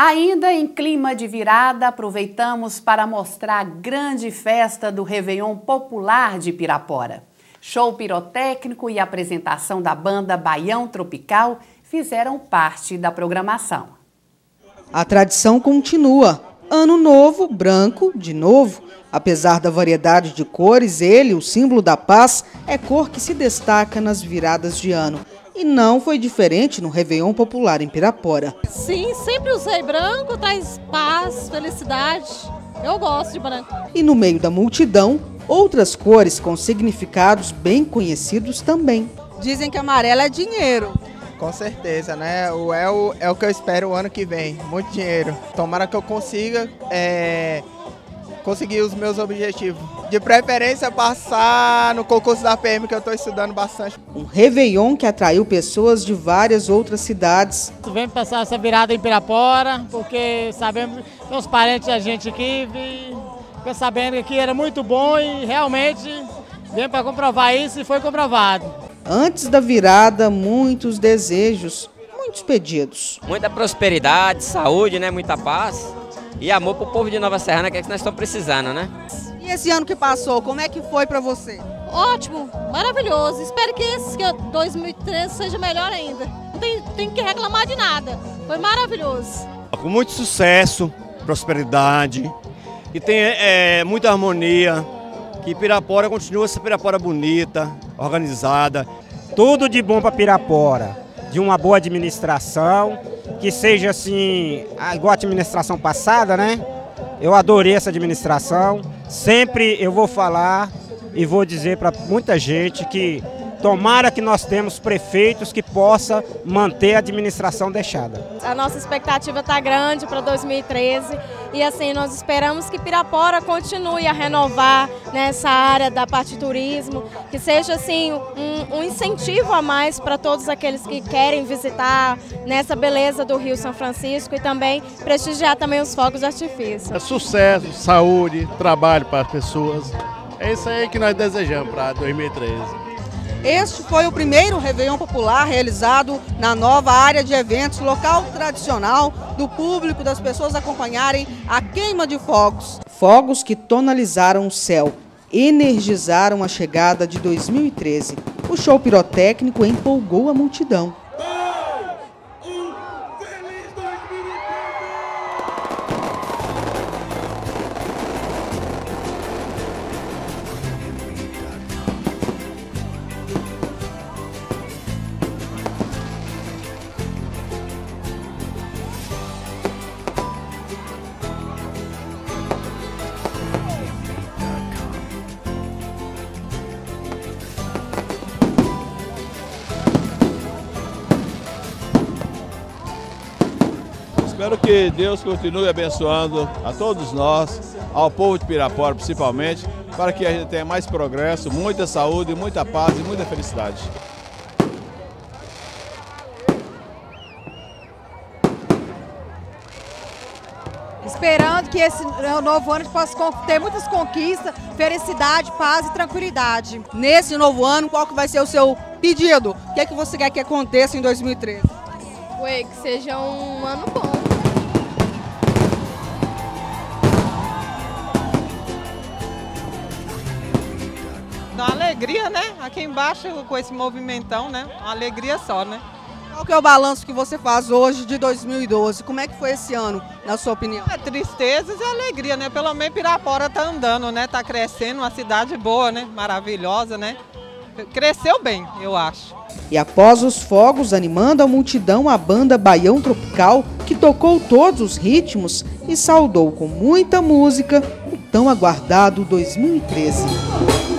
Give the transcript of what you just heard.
Ainda em clima de virada, aproveitamos para mostrar a grande festa do Réveillon Popular de Pirapora. Show pirotécnico e apresentação da banda Baião Tropical fizeram parte da programação. A tradição continua. Ano novo, branco, de novo. Apesar da variedade de cores, ele, o símbolo da paz, é cor que se destaca nas viradas de ano. E não foi diferente no Réveillon Popular em Pirapora. Sim, sempre usei branco, traz paz, felicidade. Eu gosto de branco. E no meio da multidão, outras cores com significados bem conhecidos também. Dizem que amarelo é dinheiro. Com certeza, né? O, é, o, é o que eu espero o ano que vem. Muito dinheiro. Tomara que eu consiga é, conseguir os meus objetivos. De preferência, passar no concurso da PM, que eu estou estudando bastante. Um Réveillon que atraiu pessoas de várias outras cidades. Vem passar essa virada em Pirapora, porque sabemos que os parentes da gente aqui ficou sabendo que aqui era muito bom e realmente vem para comprovar isso e foi comprovado. Antes da virada, muitos desejos, muitos pedidos. Muita prosperidade, saúde, né? muita paz e amor para o povo de Nova Serrana, que é que nós estamos precisando, né? E esse ano que passou, como é que foi para você? Ótimo, maravilhoso. Espero que esse que 2013 seja melhor ainda. Não tem, tem que reclamar de nada. Foi maravilhoso. Com muito sucesso, prosperidade, que tem é, muita harmonia, que Pirapora continua essa Pirapora bonita, organizada. Tudo de bom para Pirapora, de uma boa administração, que seja assim, igual a administração passada, né? Eu adorei essa administração. Sempre eu vou falar e vou dizer para muita gente que Tomara que nós temos prefeitos que possa manter a administração deixada. A nossa expectativa está grande para 2013 e assim nós esperamos que Pirapora continue a renovar nessa área da parte de turismo, que seja assim um, um incentivo a mais para todos aqueles que querem visitar nessa beleza do Rio São Francisco e também prestigiar também os fogos de artifício. É sucesso, saúde, trabalho para as pessoas. É isso aí que nós desejamos para 2013. Este foi o primeiro Réveillon Popular realizado na nova área de eventos, local tradicional do público, das pessoas acompanharem a queima de fogos. Fogos que tonalizaram o céu, energizaram a chegada de 2013. O show pirotécnico empolgou a multidão. Espero que Deus continue abençoando a todos nós, ao povo de Pirapora principalmente, para que a gente tenha mais progresso, muita saúde, muita paz e muita felicidade. Esperando que esse novo ano possa ter muitas conquistas, felicidade, paz e tranquilidade. Nesse novo ano, qual que vai ser o seu pedido? O que, é que você quer que aconteça em 2013? Ué, que seja um ano bom. Dá uma alegria, né? Aqui embaixo com esse movimentão, né? Uma alegria só, né? Qual que é o balanço que você faz hoje de 2012? Como é que foi esse ano, na sua opinião? É tristezas e alegria, né? Pelo menos Pirapora tá andando, né? Tá crescendo, uma cidade boa, né? Maravilhosa, né? Cresceu bem, eu acho. E após os fogos animando a multidão, a banda Baião Tropical, que tocou todos os ritmos e saudou com muita música o tão aguardado 2013.